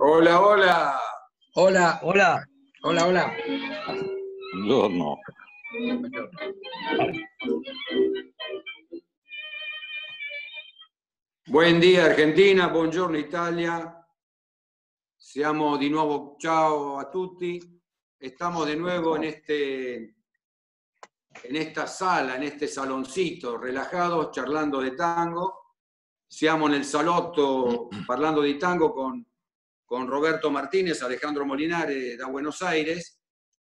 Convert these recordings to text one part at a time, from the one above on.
Hola, hola. Hola, hola, hola, hola. Buongiorno. Buen día Argentina, buongiorno Italia. Siamo di nuovo, ciao a tutti. Estamos de nuevo en, este, en esta sala, en este saloncito, relajados, charlando de tango. Siamo nel salotto parlando di tango con, con Roberto Martínez, Alejandro Molinare da Buenos Aires,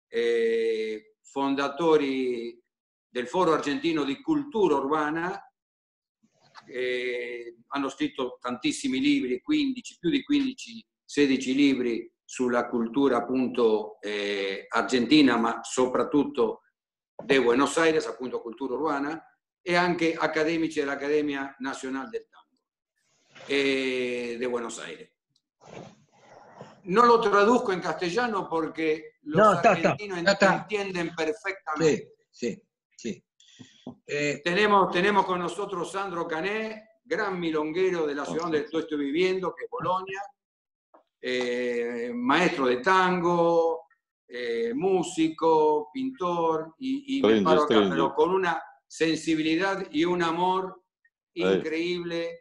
eh, fondatori del Foro Argentino di Cultura Urbana, eh, hanno scritto tantissimi libri, 15, più di 15, 16 libri sulla cultura appunto eh, argentina, ma soprattutto di Buenos Aires, appunto cultura urbana, e anche accademici dell'Accademia Nazionale del Tango eh, de Buenos Aires. No lo traduzco en castellano porque los No, argentinos entienden perfectamente. Sí, sí, sí. Eh, Tenemos, tenemos con nosotros Sandro Cané, gran milonguero de la ciudad donde yo estoy viviendo, que es Bolonia, eh, maestro de tango, eh, músico, pintor, y, y me paro acá, stringe. pero con una sensibilidad y un amor increíble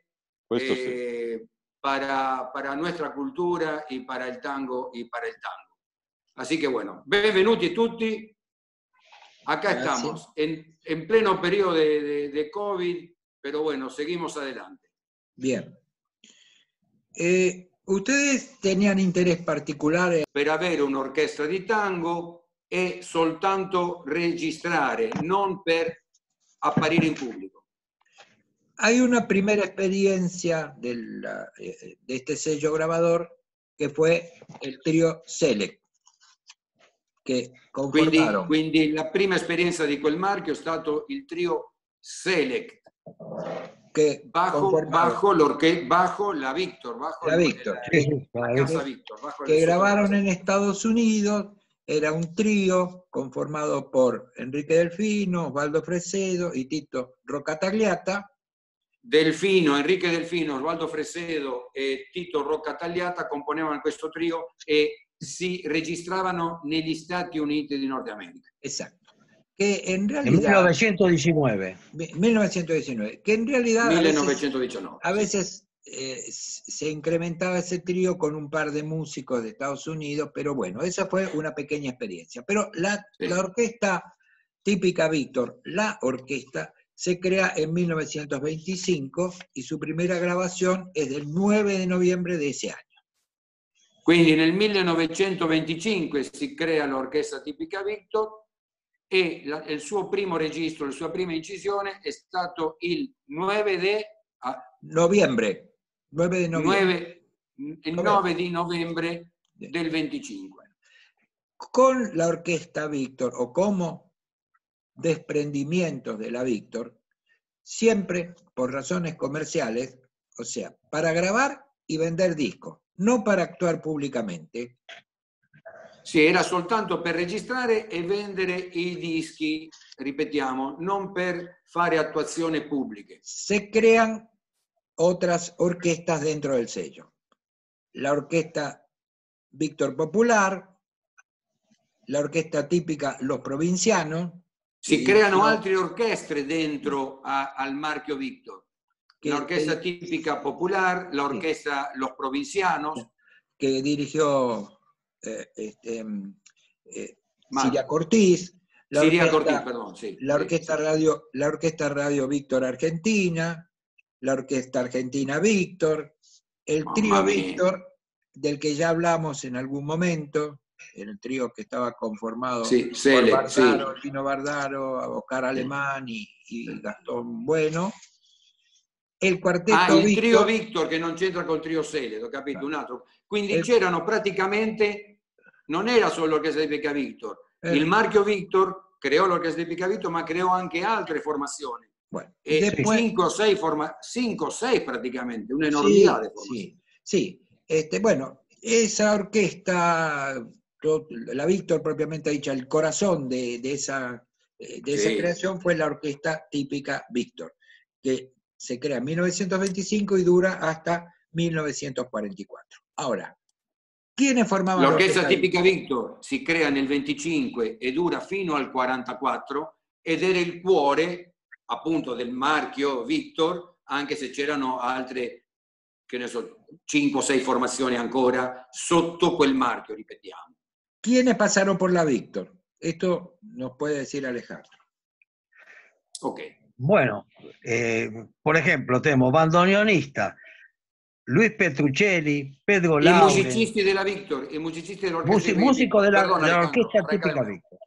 eh, para, para nuestra cultura y para el tango y para el tango. Así que bueno, benvenuti tutti. Acá estamos, en, en pleno periodo de, de- de COVID, pero bueno, seguimos adelante. bien. Eh, ¿Ustedes tenían interés particular en- Per avere un'orchestra di tango e soltanto registrare, non per apparire in pubblico. Hay una primera experiencia del, eh, de este sello grabador que fue el trío Select, que Quindi, quindi la prima esperienza di quel marchio è stato il trio Select, que bajo, bajo, bajo la Victor, bajo La el- Victor, la- sí, sí, la la casa Victor, bajo el- que grabaron en Estados Unidos, era un trío conformado por Enrique Delfino, Osvaldo Fresedo y Tito Rocatagliata, Delfino, Enrique Delfino, Osvaldo Fresedo e Tito Rocca Tagliata componevano questo trio e si registravano negli Stati Uniti di Nord America. exacto, que en En realidad, 1919. 1919, que en realidad a veces- 1919. a veces eh, se incrementaba ese trío con un par de músicos de Estados Unidos, pero bueno, esa fue una pequeña experiencia. Pero la, Sí. la orquesta típica Víctor, la orquesta, se crea en 1925 y su primera grabación es del 9 de noviembre de ese año. Quindi nel 1925 si crea l'orchestra tipica Victor e la- il suo primo registro, la sua prima incisione è stato il 9 di Noviembre, 9 de noviembre. 9, il 9 di novembre del 25. Con la orquesta Víctor o como desprendimientos de la Víctor, siempre por razones comerciales, o sea, para grabar y vender discos, no para actuar públicamente, Sì, era soltanto per registrare e vendere i dischi, ripetiamo, non per fare attuazioni pubbliche. se crean otras orquestas dentro del sello. La orquesta Víctor Popular, la orquesta típica Los Provincianos, Si creano no. altre orchestre dentro a- al marchio Victor. que, L'orchestra tipica popular, l'orchestra Los Provincianos, que dirigió eh, este, mm, eh, Ma- Siria Cortiz, la Siria orquesta, Cortís, perdón, sí. la sí, orquesta sí. radio, la orquesta radio Víctor Argentina, la orquesta Argentina Víctor, el trío. Víctor, del que ya hablamos en algún momento, el trío que estaba conformado Sì, por Sele, sì. Bardaro, Gino Bardaro, Oscar Alemán y, y Gastón Bueno. El cuarteto Ah, il Víctor, trio Victor che non c'entra col trio Sele, ho capito, un altro. Quindi c'erano praticamente, non era solo l'orchestra tipica Victor, eh, il marchio Victor creò l'orchestra tipica Victor, ma creò anche altre formazioni. bueno, E después- 5 o 6 forma, cinco o 6 praticamente, un'enormità di formazioni. Sí, sí. Este, bueno, esa orquesta, la Víctor propiamente dicha, el corazón de, de esa, eh, de esa Sí. creación fue la orquesta típica Víctor, que se crea en 1925 y dura hasta 1944. Ahora, ¿quiénes formaban L'orchestra tipica Victor si crea nel 25 e dura fino al 44 ed era il cuore appunto del marchio Victor, anche se c'erano altre, che ne so, 5 o 6 formazioni ancora sotto quel marchio, ripetiamo. ¿Quiénes pasaron por la Victor? Esto nos puede decir Alejandro. Ok. Bueno, eh, por ejemplo, tenemos bandoneonista, Luis Petruccelli, Pedro I Laure, musicisti della Victor, musicisti musi- músico de la, Perdón, de la Alejandro, orquesta típica. Víctor.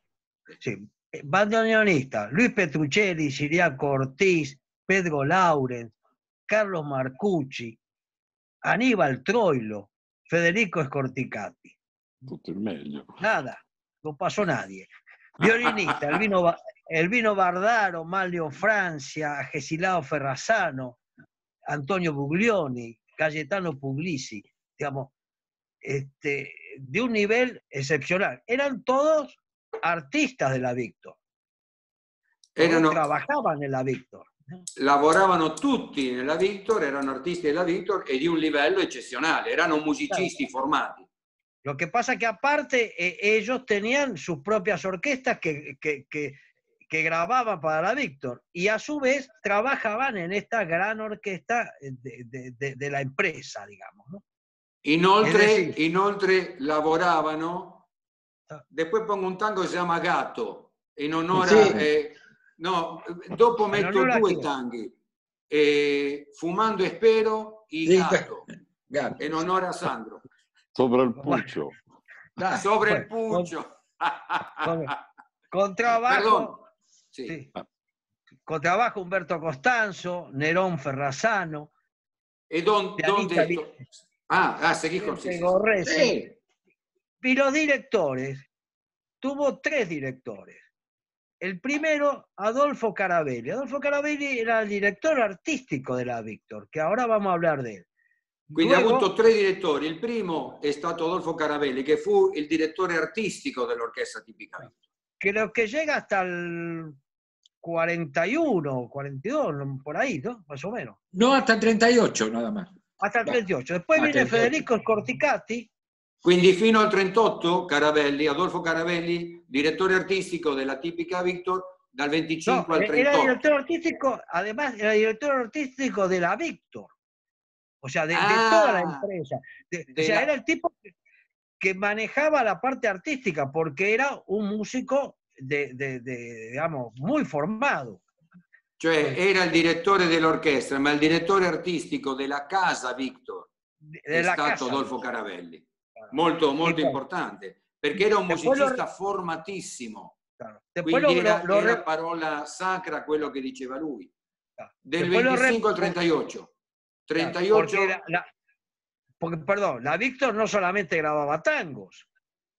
Sí. eh, Bandoneonista, Luis Petruccelli, Siriaco Ortiz, Pedro Lauren, Carlos Marcucci, Aníbal Troilo, Federico Scorticati. Tutto il meglio. Nada, no pasó nadie. Violinista, Elvino, Elvino Bardaro, Malio Francia, Gesilao Ferrazano, Antonio Buglioni, Cayetano Puglisi, digamos, este, de un nivel excepcional. Eran todos artistas de la Victor. Todos Erano, trabajaban en la Victor. ¿no? lavoravano tutti nella Victor, erano artisti della Victor e di un livello eccezionale, erano musicisti formati. Lo que pasa que aparte eh, ellos tenían sus propias orquestas que, que- que- que grababan para la Víctor y a su vez trabajaban en esta gran orquesta de, de- de- de la empresa, digamos. ¿no? Inoltre, decir- inoltre lavoravano, Ah. después pongo un tango che si chiama Gatto, in onore, Sì. eh, no, dopo metto due tanghi, eh, Fumando e Spero y Sì, Gatto, Gato. in onore a Sandro, Sopra il puccio. Dai, sobre il bueno, puccio. con- Con trabajo, Perdón. Sí, trabajo Humberto Costanzo, Nerón Ferrazano, E don, detto... Ah, ah, seguí con. Gorresi. Sí, Y los directores, tuvo tres directores. El primero, Adolfo Carabelli. Adolfo Carabelli era el director artístico de la Víctor, que ahora vamos a hablar de él. Quindi ha avuto tre direttori. Il primo è stato Adolfo Carabelli, che fu il direttore artistico dell'orchestra tipica. creo que llega hasta el 41, 42, no, por ahí, ¿no? Más o menos. no hasta el 38 nada más. Hasta el Va. 38. Después viene 38. Federico Scorticati, Quindi fino al 38 Carabelli, Adolfo Carabelli, direttore artistico della tipica Victor, dal 25 no, al era 38. director artístico, además era director artístico de la Víctor. O sea, de, de Ah, toda la empresa. De- de o sea, la- era el tipo que, que manejaba la parte artística, porque era un músico de, de- de, digamos, muy formado. Cioè era il direttore dell'orchestra, ma il direttore artistico della casa Victor De, è stato casa. Adolfo Carabelli. Molto, molto importante, perché era un Después lo- musicista formatissimo. claro. Después Quindi lo- era, lo- era parola sacra quello che diceva lui. claro. Del Después lo re- 25 al 38. Claro, 38 Porque, la- la- porque, perdón, la Víctor no solamente grababa tangos,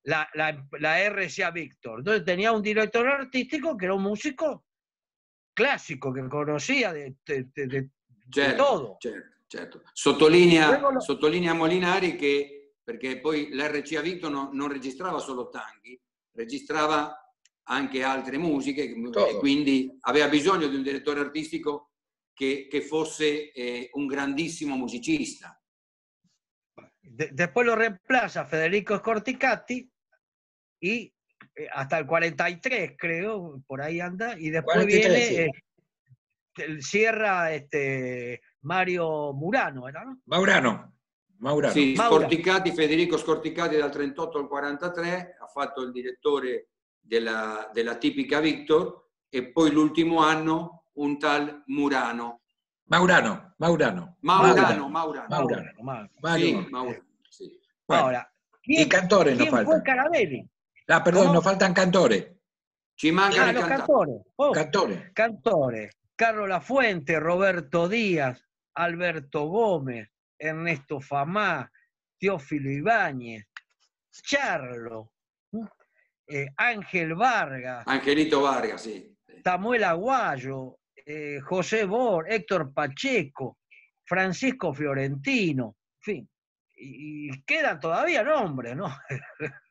la, la, la RCA Víctor. Entonces tenía un director artístico que era un músico clásico, que conocía de, de- de- de- de Certo, certo, certo. Sottolinea, lo- sottolinea Molinari che, perché poi l'RCA Victor non, non registrava solo tanghi, registrava anche altre musiche e Todo. quindi aveva bisogno di un direttore artistico che, che fosse eh, un grandissimo musicista. De- después lo reemplaza Federico Scorticati y eh, hasta el 43, creo, por ahí anda, y después 43, viene, eh, el- cierra este, Mario Murano, ¿era? no? Maurano. Maurano. Sì. Scorticati, Federico Scorticati dal 38 al 43, ha fatto il direttore della, della tipica Victor e poi l'ultimo anno un tal Murano. Maurano. Maurano. Maurano, Maurano. Maurano. Mauro. Vale. Sì, Maurano, sì. Bueno, Ahora, y ¿quién, cantores nos quién fue faltan. Ah, perdón, ¿Cómo? nos faltan cantores. Ci mancano Ah, los cantores. Oh, Cantores. cantores. Carlos Lafuente, Roberto Díaz, Alberto Gómez, Ernesto Famá, Teófilo Ibáñez, Charlo, eh, Ángel Vargas, Angelito Vargas, sì. Samuel Aguayo, eh, José Bor, Héctor Pacheco, Francisco Fiorentino, en fin. Y, y quedan todavía nombres, ¿no?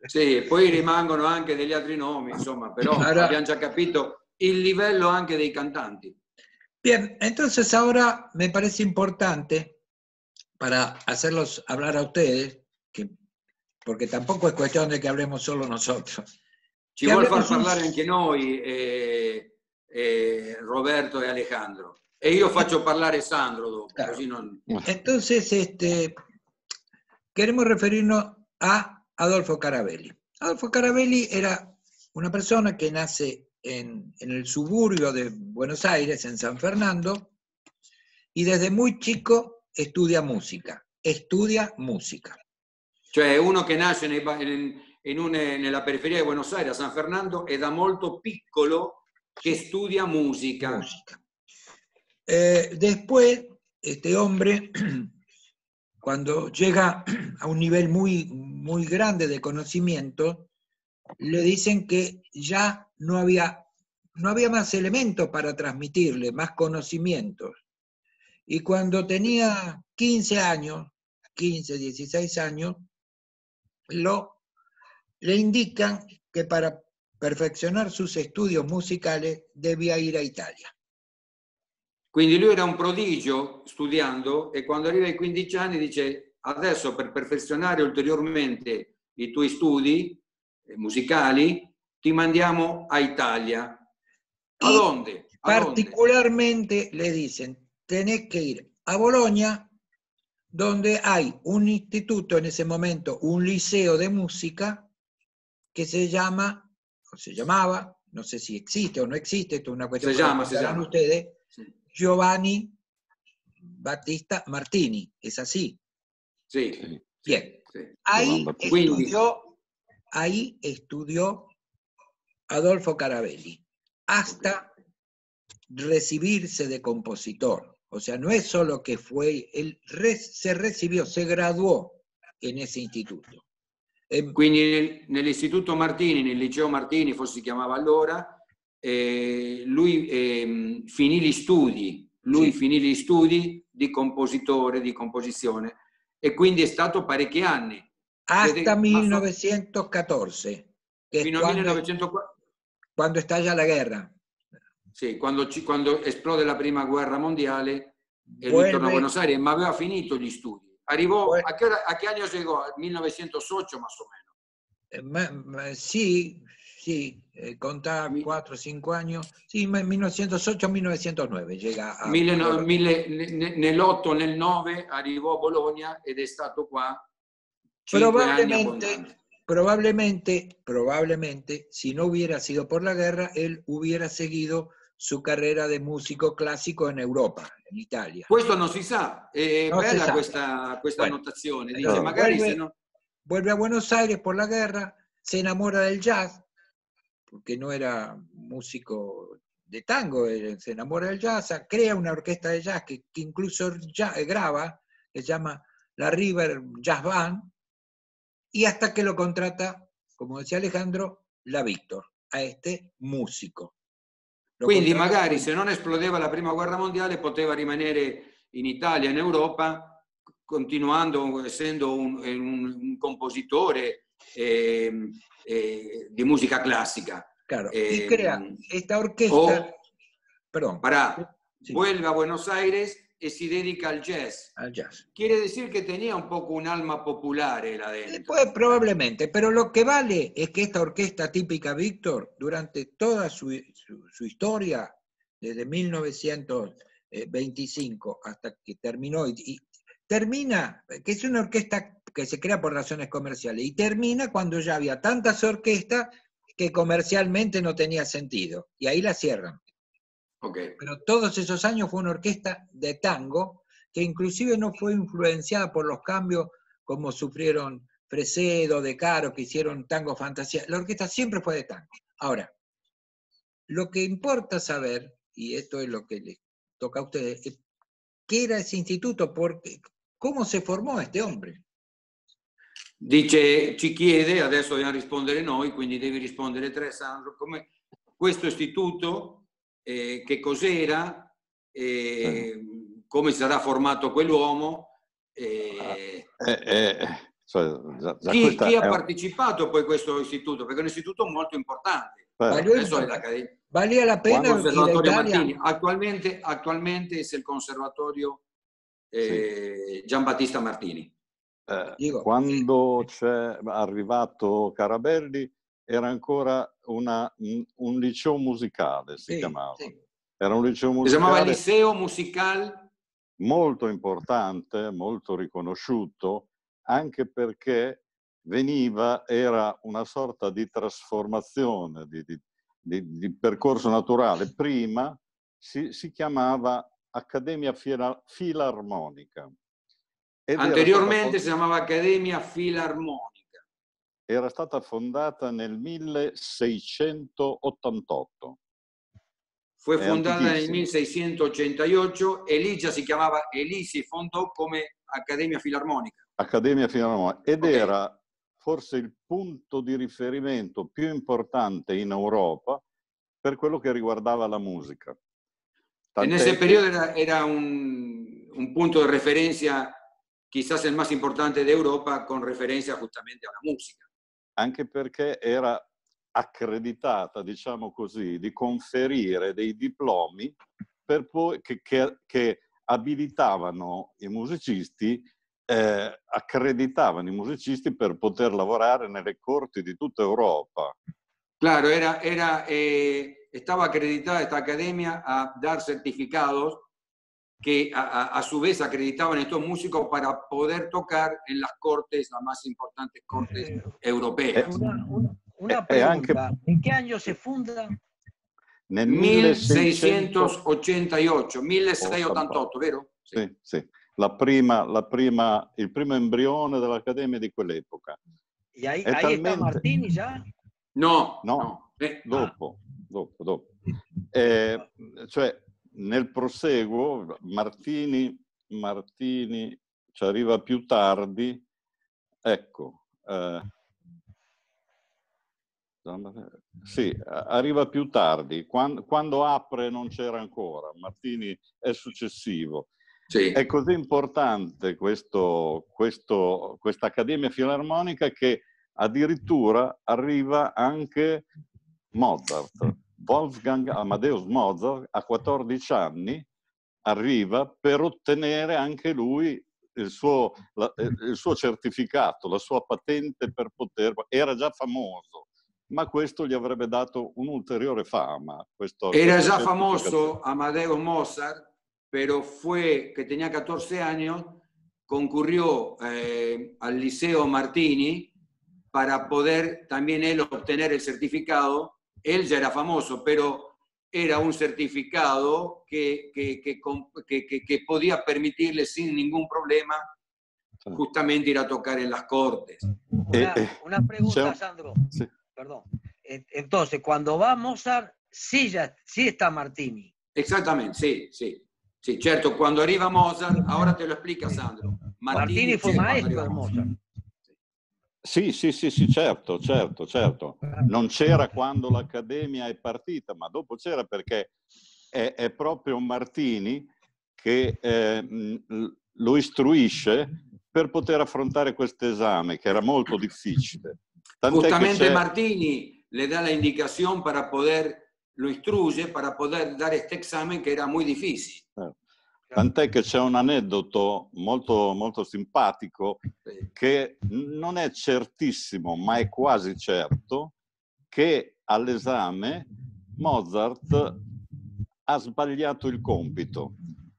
Sì, poi rimangono anche degli altri nomi, insomma, però Allora- abbiamo già capito il livello anche dei cantanti. Bien, entonces ahora me parece importante para hacerlos hablar a ustedes, que, porque tampoco es cuestión de que hablemos solo nosotros. Ci Che vuol far un- parlare anche noi, eh, eh, Roberto e Alejandro. E io faccio parlare Sandro dopo, Claro. così non... Entonces, este, queremos referirnos a Adolfo Carabelli. Adolfo Carabelli era una persona que nace en, en el suburbio de Buenos Aires, en San Fernando, y desde muy chico estudia música. Estudia música. Cioè uno che nasce nei in- in un- nella periferia di Buenos Aires, a San Fernando, e da molto piccolo che studia música. Eh, después, este hombre, cuando llega a un nivel muy, muy grande de conocimiento, le dicen que ya no había, no había más elementos para transmitirle, más conocimientos. Y cuando tenía 15 años, 15, 16 años, lo, le indican que para perfeccionar sus estudios musicales debía ir a Italia. Quindi lui era un prodigio studiando e quando arriva ai 15 anni dice adesso per perfezionare ulteriormente i tuoi studi eh, musicali ti mandiamo a Italia. ¿A dónde? ¿A dónde? Particularmente le dicen, tenés que ir a Bolonia, donde hay un instituto en ese momento, un liceo de música, que se llama, o se llamaba, no sé si existe o no existe, esto es una cuestión Se que llama, se contarán llama. ustedes, Sì. Giovanni Battista Martini, es así. Sì. Bien, ahí estudió, ahí estudiò Adolfo Carabelli, hasta recibirse de compositor. O sea, no es solo que fue, él re- se recibió, se graduó en ese instituto. Em, Quindi nel- nell'istituto Martini, nel liceo Martini, forse si chiamava allora, eh, lui ehm, finì gli studi, lui Sì. finì gli studi di compositore, di composizione, e quindi è stato parecchi anni, hasta Desde- 1914, que es fino al cuando, 1904, cuando estalla la guerra. sì, quando, ci- quando esplode la prima guerra mondiale e lui torna a Buenos Aires, ma aveva finito gli studi. Arrivò, a che, a che anno llegò? Al 1908 más o menos. Eh, ma- ma- sí, sí, eh, contá Mi- 4 o 5 años. Sí, ma- 1908-1909 llega a... Mille- no, mille- ne- ne- nell'8 nel 9 arrivò a Bologna ed è stato qua anni Probablemente, probablemente, probablemente, si no hubiera sido por la guerra, él hubiera seguido su carrera de músico clásico en Europa, en Italia. Questo non si sa, è si bella questa, questa Bueno, annotazione. Dice, allora, magari vuelve- se no... Vuelve a Buenos Aires por la guerra, se enamora del jazz, porque no era músico de tango, se enamora del jazz, crea una orquesta de jazz que, que incluso ya- graba, que se llama la River Jazz Band, y hasta que lo contrata, como decía Alejandro, la Víctor, a este músico. Lo Quindi contrata magari se non esplodeva la prima guerra mondiale poteva rimanere in Italia, in Europa, continuando, essendo un, un- un compositore ehm, eh, di musica classica. Claro, eh, y crea esta orquesta, o- perdón, Pará, Sí. vuelve a Buenos Aires e si dedica al jazz. al jazz. Quiere decir que tenía un poco un alma popolare là Eh, dentro. Pues probablemente, pero lo que vale es que esta orquesta típica Víctor, durante toda su, su- su historia, desde 1925 hasta que terminó, y, y termina, que es una orquesta que se crea por razones comerciales, y termina cuando ya había tantas orquestas que comercialmente no tenía sentido, y ahí la cierran. Ok. Pero todos esos años fue una orquesta de tango que inclusive no fue influenciada por los cambios como sufrieron Fresedo, De Caro, que hicieron tango fantasía. La orquesta siempre fue de tango. Ahora, lo que importa saber, y esto es lo que les toca a ustedes, es qué era ese instituto, porque, cómo se formó este hombre. Dice, ci chiede, adesso dobbiamo rispondere noi, quindi devi rispondere te Sandro, come questo istituto, eh, che cos'era, eh, come sarà formato quell'uomo, eh, Eh, eh, cioè, già- già chi, chi ha è un- partecipato poi a questo istituto, perché è un istituto molto importante. Eso es la academia. valía la pena ir a Conservatorio Italia. Martini. Actualmente, actualmente es el Conservatorio eh, Gian Battista Martini. Eh, Dico, quando c'è arrivato Carabelli era ancora una- un, liceo musicale, si Sì, chiamava. sì. Era un liceo Se llamaba musicale Liceo Musical molto importante, molto riconosciuto, anche perché veniva, era una sorta di trasformazione, di, di- di- di percorso naturale. Prima si, si chiamava Accademia Fila- Filarmonica. Ed Anteriormente stata se llamaba Academia Filarmonica. era stata fondata nel 1688. Fue È fundada nel antichissimo. 1688 e lì già si chiamava, e lì si fondò come Accademia Filarmonica. Accademia Filarmonica ed Ok. era forse il punto di riferimento più importante in Europa per quello che riguardava la musica. Tant'è ese che- periodo era, era un, un punto de referencia, quizás el más importante de Europa, con referencia justamente a la música. anche perché era accreditata, diciamo così, di conferire dei diplomi poi, che, che- che abilitavano i musicisti, eh, accreditavano i musicisti per poter lavorare nelle corti di tutta Europa. Claro, era, era, eh, estaba acreditada esta academia a dar certificados que a, a- a su vez acreditaban estos músicos para poder tocar en las cortes, las más importantes cortes Eh, europeas. Una, una- una E- e anche- pregunta, ¿en qué año se funda? Nel 1600 1688, 1688, vero? Sì, sì. La prima, la prima, il primo embrione dell'Accademia di quell'epoca. ¿Y ahí, Es ahí está talmente- Martini ya? No, No. no. Eh, Dopo, dopo, dopo. Eh, cioè, nel proseguo, Martini, Martini ci arriva più tardi, ecco, eh, sì, arriva più tardi, quando, quando apre non c'era ancora, Martini è successivo. sí. È così importante questo, questo, questa Accademia Filarmonica che addirittura arriva anche Mozart. Wolfgang Amadeus Mozart a 14 anni arriva per ottenere anche lui il suo, la- il suo certificato, la sua patente per poter... Era già famoso, ma questo gli avrebbe dato un'ulteriore fama. questo- Era certificazione. famoso Amadeus Mozart, pero fue que tenía 14 años, concurrió eh, al Liceo Martini para poder también él obtener el certificado. Él ya era famoso, pero era un certificado que, que, que, com- que- que- que podía permitirle sin ningún problema justamente ir a tocar en las cortes. Una, eh, una pregunta, Sandro. Perdón. Entonces, cuando va Mozart, sí, ya, sí está Martini. Exactamente, sí, sí. Sí, certo, cuando arriva Mozart, ahora te lo explica Sandro. Martini fue c'è quando maestro de Mozart. Sì, sì, sì, sì, certo, certo, certo. Non c'era quando l'Accademia è partita, ma dopo c'era perché è, è proprio Martini che eh, lo istruisce per poter affrontare questo esame, che era molto difficile. Tant'è che Justamente Martini le da la indicación para poder, lo instruye para poder dar este examen que era muy difícil. Tant'è che c'è un aneddoto molto, molto simpatico che non è certissimo, ma è quasi certo, che all'esame Mozart ha sbagliato il compito.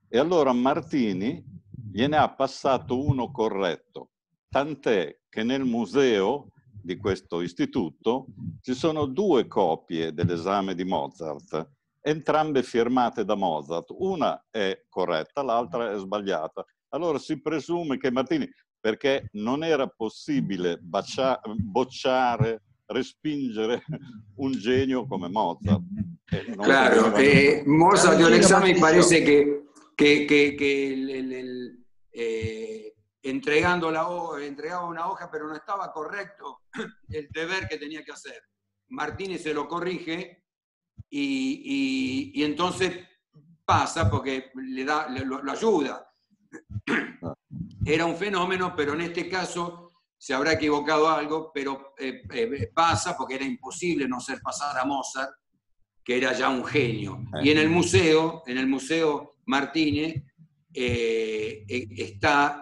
E allora Martini gliene ha passato uno corretto, tant'è che nel museo di questo istituto ci sono due copie dell'esame di Mozart, entrambe firmate da Mozart. Una è corretta, l'altra è sbagliata. Allora si presume che Martini, perché non era possibile bacia- bocciare, respingere un genio come Mozart. Non Claro, eh, Mozart dio el examen y parece que, que, que- que el- el- el, eh, entregando la hoja, entregaba una hoja, pero no estaba correcto el deber que tenía que hacer. Martínez se lo corrige y, entonces pasa porque le da, lo, ayuda. Era un fenómeno, pero en este caso se habrá equivocado algo, pero eh, eh, pasa porque era imposible no ser pasar a Mozart, que era ya un genio. Y en el museo, en el Museo Martínez, eh, está,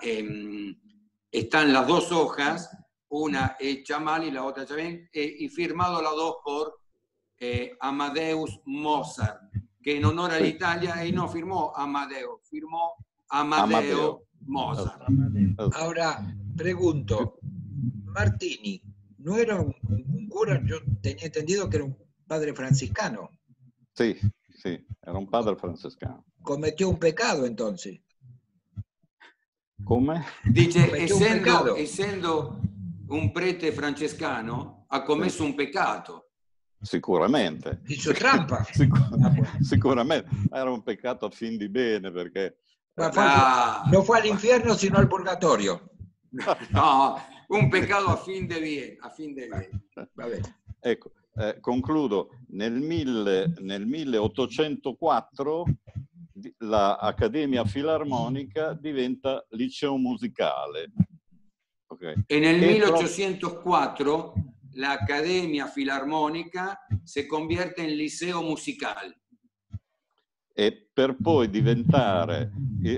están las dos hojas, una hecha mal y la otra hecha bien, y firmado las dos por Amadeus Mozart, que en honor a Italia, él no firmó Amadeo, firmó Amadeo, Mozart. Ahora, pregunto, Martini, ¿no era un, cura? Yo tenía entendido que era un padre franciscano. Sí, sí, era un padre franciscano. Cometió un pecado entonces. Come? Dice, essendo, un essendo un prete francescano, ha commesso un peccato. Sicuramente. Hizo trampa. Sicur- sicuramente. Era un peccato a fin di bene perché... Ma fue, ah. no fue al infierno sino al purgatorio. No, un peccato a fin de bien. A fin de bien. Ecco, eh, concludo. Nel, mille, nel 1804 l'Accademia Filarmonica diventa liceo musicale. Okay. E nel 1804 la Academia Filarmonica si convierte in liceo musicale. E per poi diventare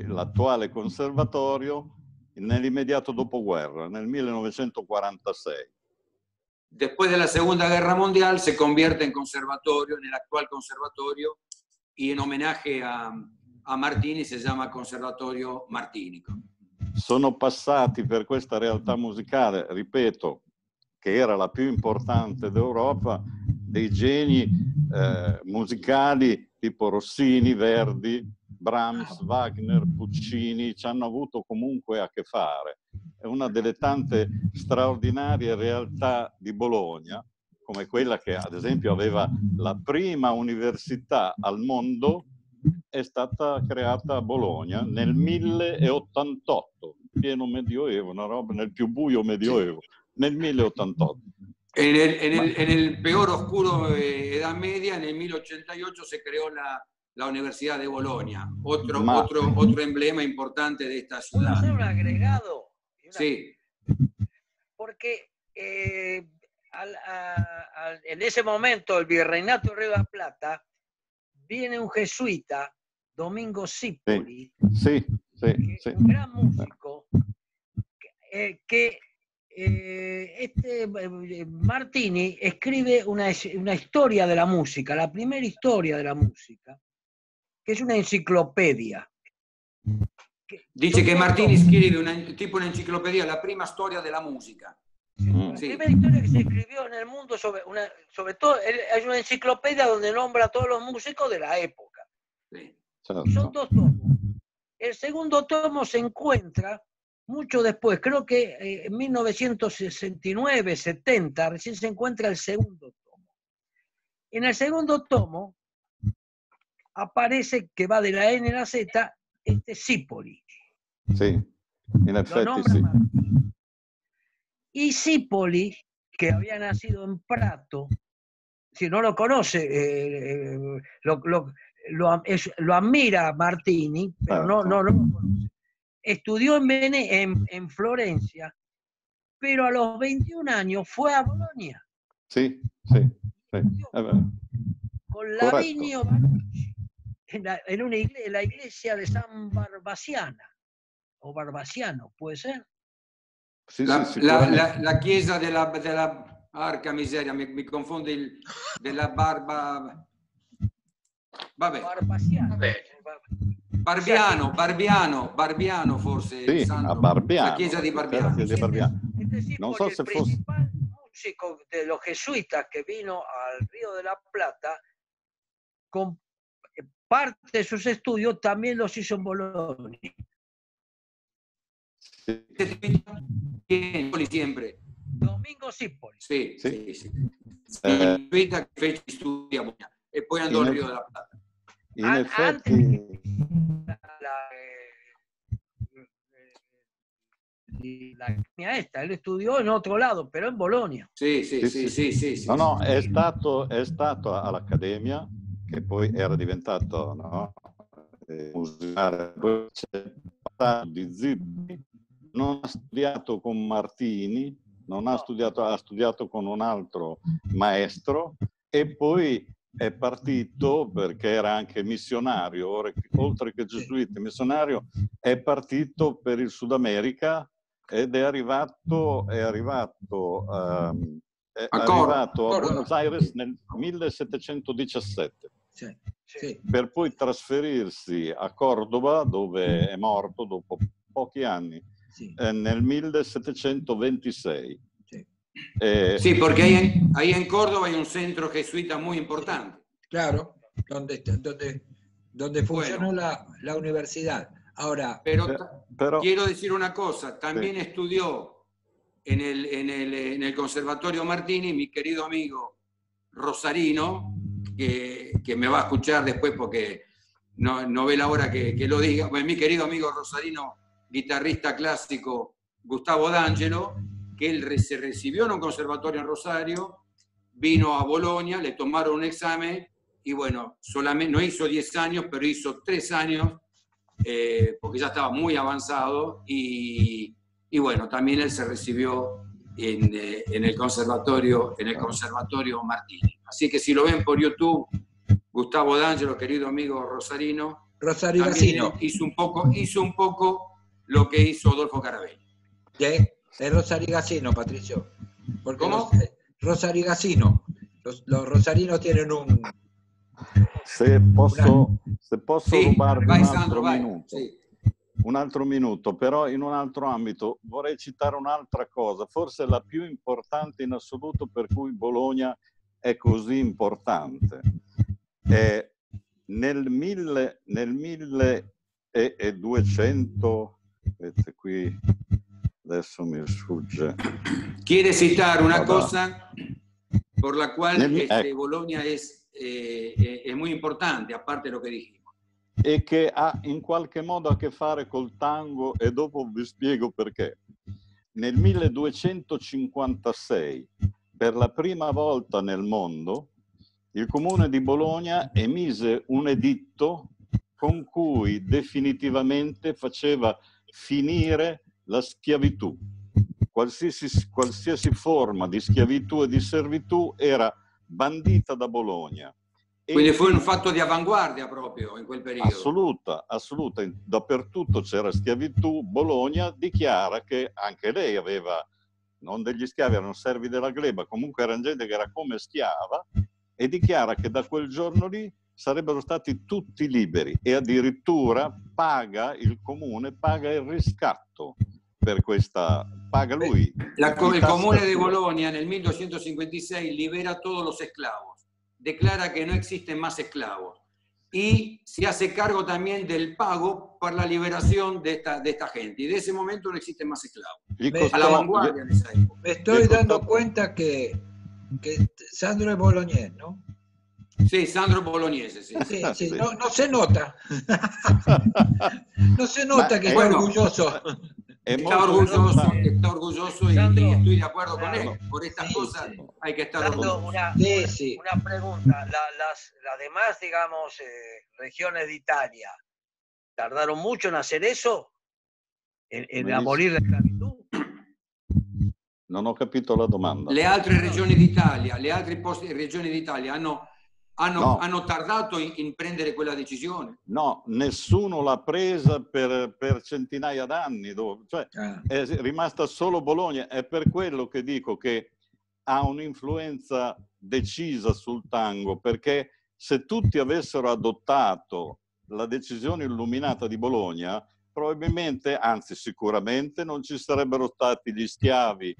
l'attuale conservatorio nell'immediato dopoguerra, nel 1946. Después de la Segunda Guerra Mundial se convierte en conservatorio, en el actual conservatorio, y en homenaje a, a Martini si chiama Conservatorio Martinico. Sono passati per questa realtà musicale, ripeto, che era la più importante d'Europa, dei geni eh, musicali tipo Rossini, Verdi, Brahms, Wagner, Puccini, ci hanno avuto comunque a che fare. È una delle tante straordinarie realtà di Bologna, come quella che ad esempio aveva la prima università al mondo, è stata creata a Bologna nel 1088, pieno medioevo, una roba nel più buio medioevo. Nel 1088. En el, en, el, en el, peor oscuro eh, Edad Media, en el 1088, se creó la, la Universidad de Bolonia, otro, otro, otro emblema importante de esta ciudad. ¿Puedo hacer un agregado? Una... Sí. Porque eh, al, a, a, en ese momento el virreinato de Río de la Plata viene un jesuita, Domingo Cipoli, sí, sí, sí, un gran músico, que, eh, que eh, este eh, Martini escribe una, una, historia de la música, la primera historia de la música, que es una enciclopedia. Dice que Martini escribe una, tipo una enciclopedia, la prima storia della musica. La sí. primera historia que se escribió en el mundo sobre, una, sobre todo, es una enciclopedia donde nombra a todos los músicos de la época. Sí. Son dos tomos. El segundo tomo se encuentra mucho después, creo que eh, en 1969, 70, recién se encuentra el segundo tomo. En el segundo tomo aparece que va de la N a la Z, este Cipoli. Sí, en efecto, sí. Y Cipoli, que había nacido en Prato, si no lo conoce, eh, eh, lo, lo, lo, es, lo, admira Martini, pero no, no, no lo conoce estudió en, en, en, Florencia, pero a los 21 años fue a Bolonia. Sí, sí, sí. Con Lavinio Barucci, en, la, en, una iglesia, en la iglesia de San Barbasiana, o Barbasiano, ¿puede ser? Sí, la, sí, la, la, la, chiesa della, della arca miseria, mi, mi confonde il, della barba... Vabbè. Barbasiano. Vabbè. Barbiano, Barbiano, Barbiano forse. Sì, a Barbiano. La chiesa di Barbiano. Chiesa di Barbiano. Non so se fosse... músico de los jesuitas que vino al Río de la Plata, con parte de sus estudios también los hizo en Bologna. Sí. Siempre. Domingo Cipoli. Sì, sì, sì. Eh, che fece studi a Bologna e poi andò al Rio della Plata. In An effetti... La, eh, la mia esta, él estudió en otro lado, pero en Bologna. Sì, sì, sì, sì, sì, sì No, no, è stato, è stato all'Accademia, che poi era diventato no, musicale, poi c'è di Zibbi, non ha studiato con Martini, non ha studiato, ha studiato con un altro maestro e poi è partito perché era anche missionario, oltre che gesuita, missionario, è partito per il Sud America ed è arrivato, è arrivato, um, è a, arrivato a Buenos Aires nel 1717. Sì, sì. Per poi trasferirsi a Cordova, dove è morto dopo pochi anni, sì. eh, nel 1726. Eh, sí, porque ahí en, ahí en, Córdoba hay un centro jesuita muy importante. Claro, donde, donde, donde funcionó bueno. la, la, universidad. Ahora, pero, pero, quiero decir una cosa, también sí. estudió en el, en, el, en el Conservatorio Martini mi querido amigo Rosarino, que, que, me va a escuchar después porque no, no ve la hora que, que lo diga. Bueno, mi querido amigo Rosarino, guitarrista clásico Gustavo D'Angelo, que él se recibió en un conservatorio en Rosario, vino a Bolonia, le tomaron un examen y bueno, solamente, no hizo 10 años, pero hizo 3 años, eh, porque ya estaba muy avanzado y, y, bueno, también él se recibió en, eh, en, el conservatorio, en el conservatorio Martini. Así que si lo ven por YouTube, Gustavo D'Angelo, querido amigo rosarino, Rosario hizo un poco, hizo un poco lo que hizo Adolfo Carabelli. ¿Qué? Es Rosarigacino, Patricio. Porque ¿Cómo? Los, Rosarigacino. Los, los, rosarinos tienen un... Se posso, se posso sì, rubarvi un altro Sandro, minuto. Sì. Un altro minuto, però in un altro ambito vorrei citare un'altra cosa, forse la più importante in assoluto per cui Bologna è così importante. È nel, mille, nel 1200, vedete qui adesso mi sfugge. Quiere citar una cosa por la cual este, ecco. Bologna es, eh, è molto importante, a parte lo che dijimos. E che ha in qualche modo a che fare col tango e dopo vi spiego perché. Nel 1256, per la prima volta nel mondo, il comune di Bologna emise un editto con cui definitivamente faceva finire la schiavitù. Qualsiasi, qualsiasi forma di schiavitù e di servitù era bandita da Bologna. Quindi fu un fatto di avanguardia proprio in quel periodo. Assoluta, assoluta. Dappertutto c'era schiavitù. Bologna dichiara che anche lei aveva, non degli schiavi, erano servi della gleba, comunque era gente che era come schiava, e dichiara che da quel giorno lì sarebbero stati tutti liberi e addirittura paga il comune, paga il riscatto per questa paga lui. La, il comune di Bologna nel 1256 libera todos los esclavos, declara que no existen más esclavos y se hace cargo también del pago para la liberación de esta, de esta gente. Y de ese momento no existen más esclavos. A la vanguardia en esa época. Me estoy dando cuenta que, que Sandro es boloñés, ¿no? Sí, Sandro Bolognese, sí. sí, sí. No, no, se nota. no se nota que está orgulloso. Está orgulloso, está orgulloso y, y, estoy de acuerdo con él. Por estas sí, cosas sí. hay que estar Sandro, orgulloso. Una, una pregunta. La, las, las, demás, digamos, eh, regiones de Italia, ¿tardaron mucho en hacer eso? ¿En, en abolir la esclavitud? Non ho capito la domanda. Le altre regioni d'Italia, le altre posti, regioni d'Italia hanno hanno, no. hanno tardato in, in, prendere quella decisione? No, nessuno l'ha presa per, per centinaia d'anni, cioè ah. è rimasta solo Bologna. È per quello che dico che ha un'influenza decisa sul tango, perché se tutti avessero adottato la decisione illuminata di Bologna, probabilmente, anzi sicuramente, non ci sarebbero stati gli schiavi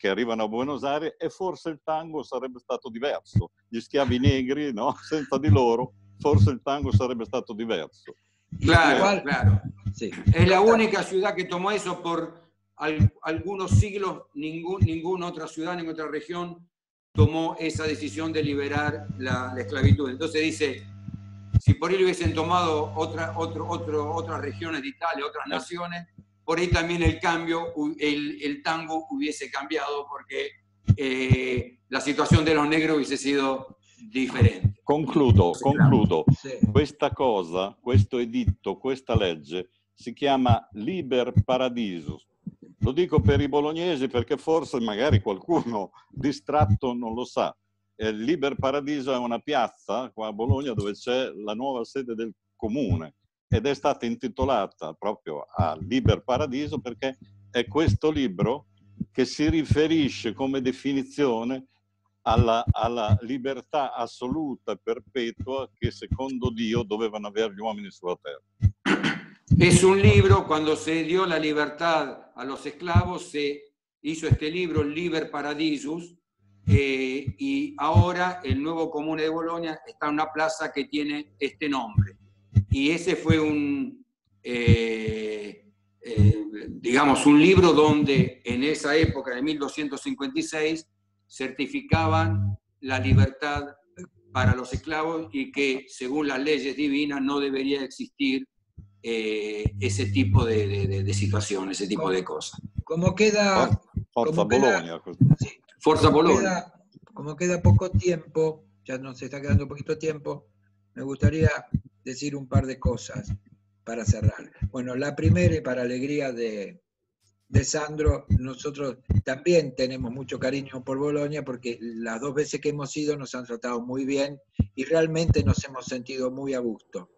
che arrivano a Buenos Aires e forse il tango sarebbe stato diverso. Gli schiavi negri, no? senza di loro, forse il tango sarebbe stato diverso. Claro, claro. Sí. Es la única ciudad que tomó eso por al, algunos siglos, ningún, ninguna otra ciudad, ninguna otra región tomó esa decisión de liberar la, la esclavitud. Entonces dice, si por ahí hubiesen tomado otra, otro, otro, otras regiones de Italia, otras naciones, por ahí también el cambio, el, el tango hubiese cambiado porque eh, la situazione de los negros hubiese sido differente. Concludo, concludo. Sì. Questa cosa, questo editto, questa legge si chiama Liber Paradisus, Lo dico per i bolognesi perché forse magari qualcuno distratto non lo sa. Il Liber Paradiso è una piazza qua a Bologna dove c'è la nuova sede del comune ed è stata intitolata proprio a Liber Paradiso perché è questo libro che si riferisce come definizione alla, alla, libertà assoluta e perpetua che secondo Dio dovevano avere gli uomini sulla terra. Es un libro, cuando se dio la libertad a los esclavos, se hizo este libro, Liber Paradisus, eh, y ahora el nuevo comune de Bolonia está en una plaza que tiene este nombre. Y ese fue un, eh, eh, digamos, un libro donde en esa época de 1256 certificaban la libertad para los esclavos y que según las leyes divinas no debería existir eh, ese tipo de, de, de, situación, ese tipo de cosas. Como queda... Forza. Queda, sí, Forza. Queda, como queda poco tiempo, ya nos está quedando poquito tiempo, me gustaría decir un par de cosas para cerrar. Bueno, la primera y para alegría de, de Sandro, nosotros también tenemos mucho cariño por Bolonia porque las dos veces que hemos ido nos han tratado muy bien y realmente nos hemos sentido muy a gusto.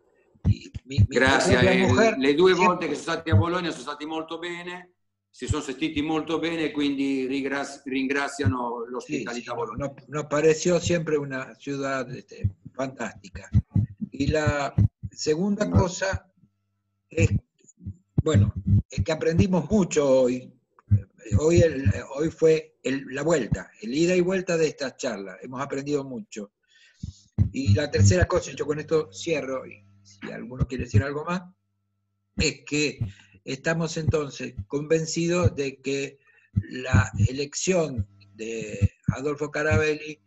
Mi, mi Grazie, eh, mujer, le due volte che sono stati a Bologna sono stati molto bene, si sono sentiti molto bene quindi ringraziano l'ospitalità sí, Bologna. Nos, nos, pareció siempre una ciudad este, fantástica. Y la segunda cosa es, bueno, es que aprendimos mucho hoy. Hoy, el, hoy fue el, la vuelta, el ida y vuelta de esta charla. Hemos aprendido mucho. Y la tercera cosa, yo con esto cierro, y si alguno quiere decir algo más, es que estamos entonces convencidos de que la elección de Adolfo Carabelli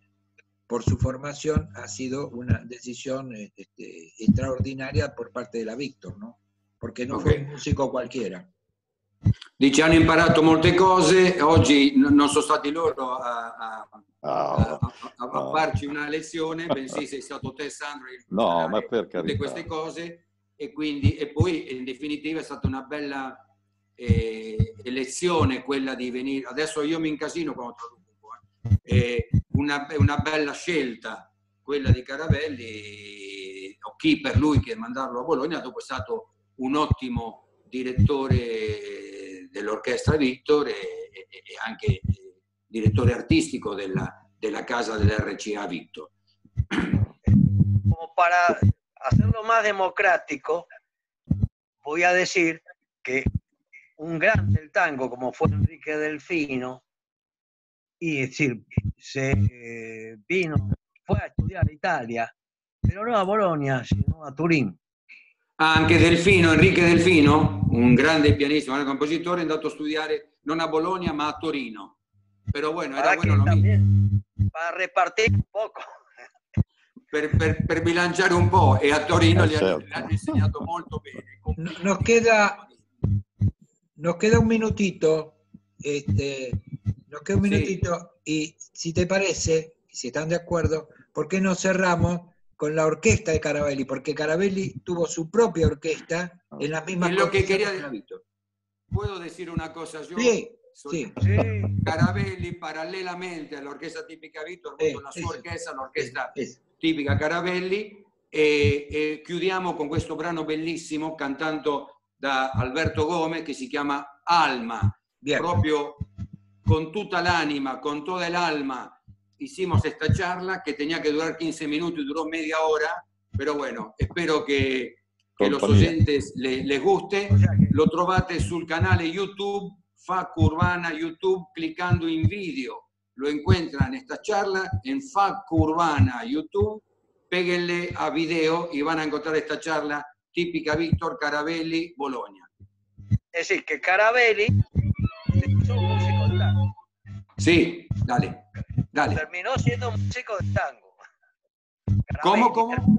por su formación ha sido una decisión este, extraordinaria por parte de la Víctor, ¿no? Perché non okay. fu un musico qualquiera. Dice, hanno imparato molte cose, oggi non sono stati loro a, a, a, a farci una lezione, bensì sei stato te Sandro il no, ma per tutte queste cose e quindi e poi in definitiva è stata una bella eh, elezione quella di venire, adesso io mi incasino quando traduco, eh, una, una bella scelta quella di Caravelli, o chi per lui che mandarlo a Bologna, dopo è stato un ottimo direttore dell'orchestra Victor e, e, e anche direttore artistico della, della casa dell'RCA Victor. Como para hacerlo más democrático, voy a un grande del tango como fue Enrique Delfino, y decir, se eh, vino, fue a estudiar a Italia, pero no a Bolonia, sino a Turín. Anche Delfino, Enrique Delfino, un grande pianista, un grande compositore, è andato a studiare non a Bologna ma a Torino. Però bueno, era bueno lo mismo. Para repartir un poco. Per, per, per, bilanciare un po' e a Torino gli hanno, hanno insegnato molto bene. Nos queda, nos queda un minutito, este, nos queda un minutito sí. y si te parece, si están de acuerdo, ¿por qué no cerramos con la orquesta de Carabelli, porque Carabelli tuvo su propia orquesta en las mismas es lo que quería ¿Puedo decir una cosa yo? Sí, sí. Carabelli, parallelamente all'orchestra tipica Vittor, ha avuto la sua orchestra, l'orchestra tipica Carabelli, e, e, chiudiamo con questo brano bellissimo cantato da Alberto Gomez che si chiama Alma, Bien. proprio con tutta l'anima, con toda el alma, hicimos esta charla que tenía que durar 15 minutos y duró media hora, pero bueno, espero che, che los oyentes le, les guste. Lo trovate sul canale YouTube, FAC Urbana YouTube, clicando in video. Lo encuentran esta charla en FAC Urbana YouTube, péguenle a video y van a encontrar esta charla típica Víctor Carabelli, Bologna. Es decir, que Carabelli Sí, dale. Dale. Terminó siendo músico de tango. Carabelli, ¿Cómo, cómo?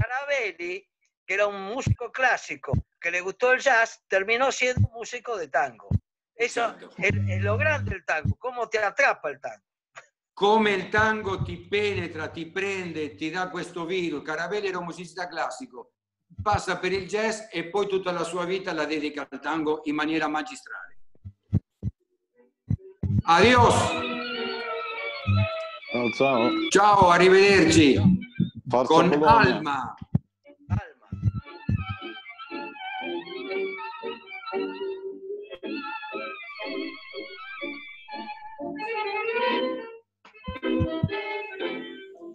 Carabelli, que era un músico clásico, que le gustó el jazz, terminó siendo músico de tango. Eso es, es lo grande del tango, cómo te atrapa el tango. Come il tango ti penetra, ti prende, ti dà questo virus. Carabelli era un musicista classico, passa per il jazz e poi tutta la sua vita la dedica al tango in maniera magistrale. Adiós. Ciao, ciao. Ciao, arrivederci. Forza Con Bologna. Alma. Alma.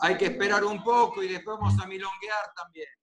Hay que esperar un poco y después vamos a milonguear también.